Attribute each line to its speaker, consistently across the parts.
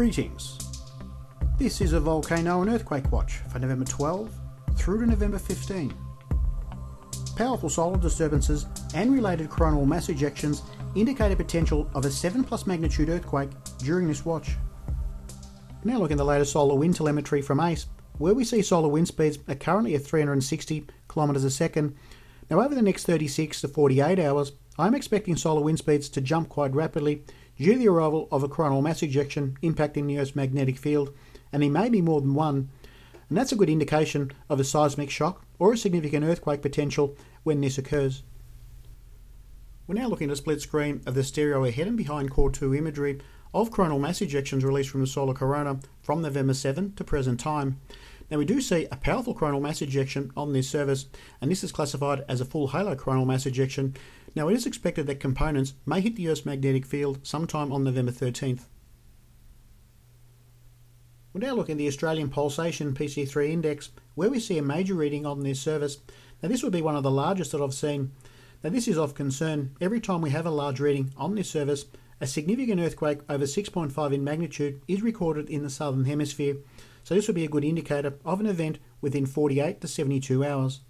Speaker 1: Greetings. This is a volcano and earthquake watch for November 12 through to November 15. Powerful solar disturbances and related coronal mass ejections indicate a potential of a 7 plus magnitude earthquake during this watch. Now look at the latest solar wind telemetry from ACE, where we see solar wind speeds are currently at 360 kilometers a second. Now over the next 36 to 48 hours, I'm expecting solar wind speeds to jump quite rapidly due to the arrival of a coronal mass ejection impacting the Earth's magnetic field, and there may be more than one, and that's a good indication of a seismic shock or a significant earthquake potential when this occurs. We're now looking at a split screen of the stereo ahead and behind COR2 imagery of coronal mass ejections released from the solar corona from November 7 to present time. Now we do see a powerful coronal mass ejection on this surface, and this is classified as a full halo coronal mass ejection. Now it is expected that components may hit the Earth's magnetic field sometime on November 13th. We're now looking at the Australian Pulsation PC3 Index, where we see a major reading on this surface. Now this would be one of the largest that I've seen. Now this is of concern. Every time we have a large reading on this surface, a significant earthquake over 6.5 in magnitude is recorded in the southern hemisphere, so this would be a good indicator of an event within 48 to 72 hours.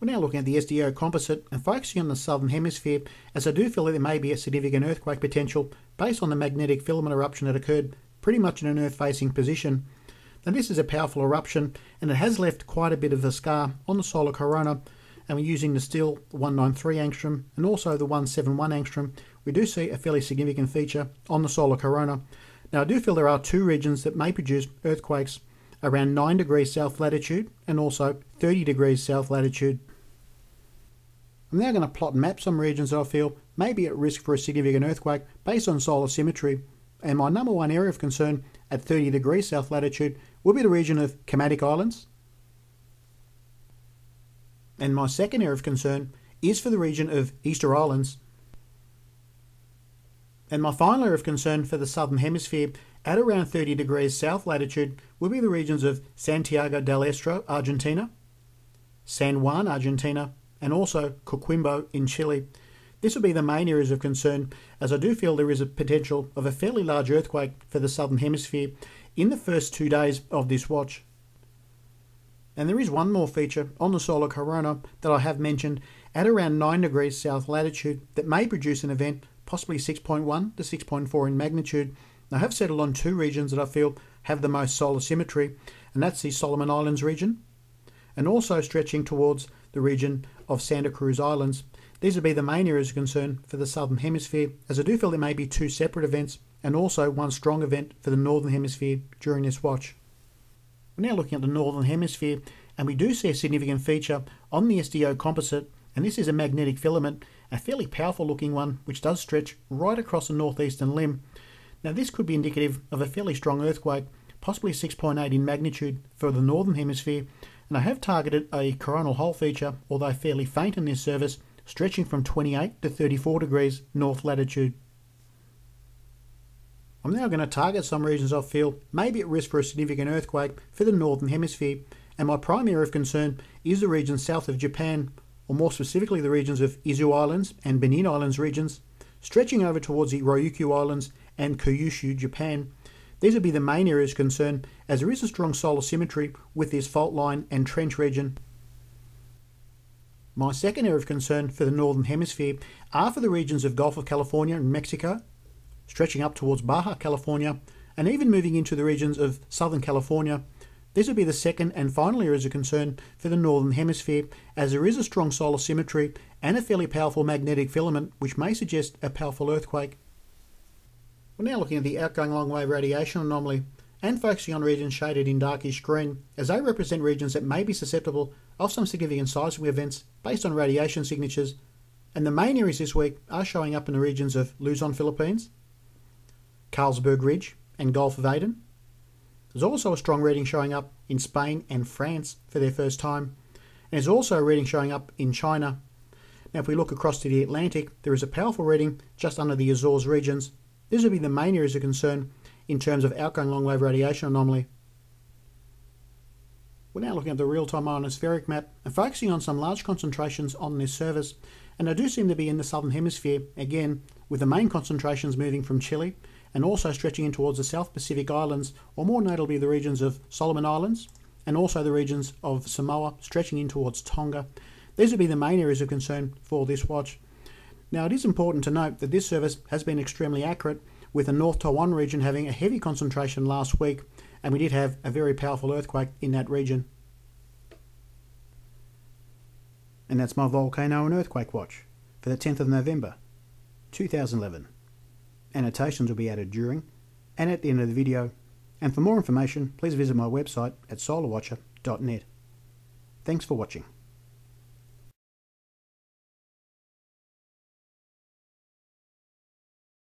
Speaker 1: We're now looking at the SDO composite and focusing on the southern hemisphere as I do feel that there may be a significant earthquake potential based on the magnetic filament eruption that occurred pretty much in an earth facing position. Now this is a powerful eruption and it has left quite a bit of a scar on the solar corona and we're using the Still 193 angstrom and also the 171 angstrom, we do see a fairly significant feature on the solar corona. Now I do feel there are two regions that may produce earthquakes around 9 degrees south latitude and also 30 degrees south latitude. I'm now going to plot and map some regions that I feel may be at risk for a significant earthquake based on solar symmetry. And my number one area of concern at 30 degrees south latitude will be the region of Kermadec Islands, and my second area of concern is for the region of Easter Islands. And my final area of concern for the southern hemisphere at around 30 degrees south latitude will be the regions of Santiago del Estero, Argentina, San Juan, Argentina, and also Coquimbo in Chile. This will be the main areas of concern as I do feel there is a potential of a fairly large earthquake for the southern hemisphere in the first two days of this watch. And there is one more feature on the solar corona that I have mentioned at around 9 degrees south latitude that may produce an event possibly 6.1 to 6.4 in magnitude. I have settled on two regions that I feel have the most solar symmetry, and that's the Solomon Islands region, and also stretching towards the region of Santa Cruz Islands. These would be the main areas of concern for the southern hemisphere, as I do feel there may be two separate events and also one strong event for the northern hemisphere during this watch. We're now looking at the Northern Hemisphere and we do see a significant feature on the SDO composite and this is a magnetic filament, a fairly powerful looking one which does stretch right across the northeastern limb. Now this could be indicative of a fairly strong earthquake, possibly 6.8 in magnitude for the Northern Hemisphere and I have targeted a coronal hole feature, although fairly faint in this service, stretching from 28 to 34 degrees north latitude. I'm now going to target some regions I feel may be at risk for a significant earthquake for the Northern Hemisphere, and my prime area of concern is the region south of Japan, or more specifically the regions of Izu Islands and Bonin Islands regions, stretching over towards the Ryukyu Islands and Kyushu, Japan. These would be the main areas of concern as there is a strong solar symmetry with this fault line and trench region. My second area of concern for the Northern Hemisphere are for the regions of Gulf of California and Mexico, stretching up towards Baja California, and even moving into the regions of Southern California. This would be the second and final areas of concern for the Northern Hemisphere, as there is a strong solar symmetry and a fairly powerful magnetic filament which may suggest a powerful earthquake. We're now looking at the outgoing long wave radiation anomaly and focusing on regions shaded in darkish green, as they represent regions that may be susceptible of some significant seismic events based on radiation signatures. And the main areas this week are showing up in the regions of Luzon, Philippines, Carlsberg Ridge, and Gulf of Aden. There's also a strong reading showing up in Spain and France for their first time, and there's also a reading showing up in China. Now, if we look across to the Atlantic, there is a powerful reading just under the Azores regions. These would be the main areas of concern in terms of outgoing long wave radiation anomaly. We're now looking at the real-time ionospheric map and focusing on some large concentrations on this surface, and they do seem to be in the southern hemisphere again, with the main concentrations moving from Chile and also stretching in towards the South Pacific Islands, or more notably the regions of Solomon Islands, and also the regions of Samoa, stretching in towards Tonga. These would be the main areas of concern for this watch. Now, it is important to note that this service has been extremely accurate, with the North Taiwan region having a heavy concentration last week, and we did have a very powerful earthquake in that region. And that's my volcano and earthquake watch for the 10th of November 2011. Annotations will be added during and at the end of the video, and for more information, please visit my website at solarwatcher.net. Thanks for watching.